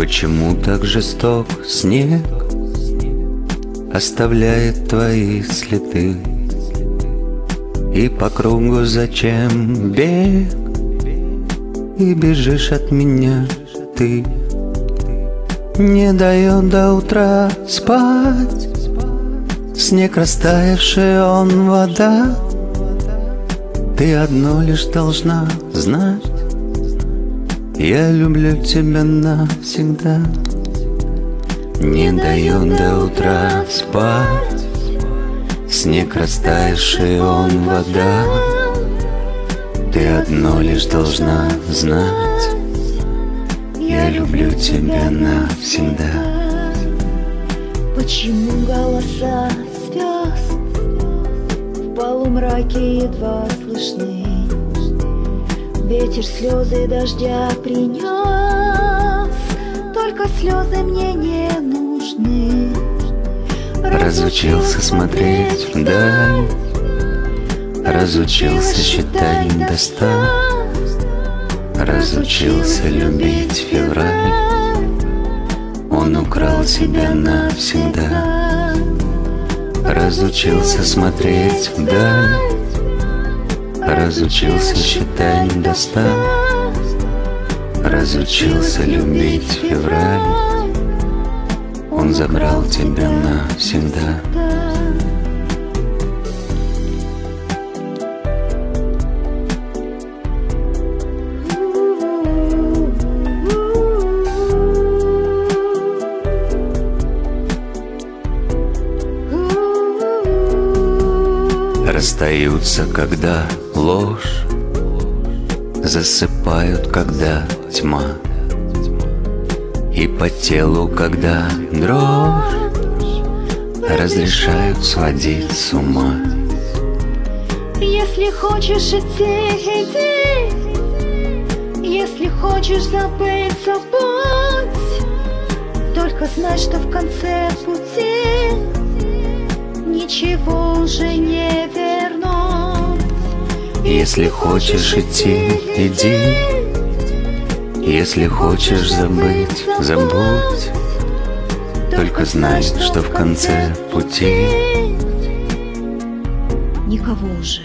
Почему так жесток снег Оставляет твои следы? И по кругу зачем бег? И бежишь от меня ты. Не дает до утра спать. Снег растаявший, он вода. Ты одно лишь должна знать Я люблю тебя навсегда. Не дает до утра спать. Снег растаявший, он вода. Ты одно лишь должна знать. Я люблю тебя навсегда. Почему голоса звезд В полумраке едва слышны Ветер слезы дождя принес Только слезы мне не нужны. Разучился смотреть вдаль. Разучился считать до ста Разучился любить февраль. Он украл тебя навсегда. Разучился смотреть вдаль Разучился считать до ста. Разучился любить февраль. Он забрал тебя навсегда Расстаются, когда ложь Засыпают, когда тьма. И по телу, когда дрожь Разрешают сводить с ума. Если хочешь идти, иди. Если хочешь забыть, забудь Только знай, что в конце пути Ничего уже не вернуть Если хочешь идти, иди. Если хочешь забыть, забудь. Только знай, что в конце пути. Никого уже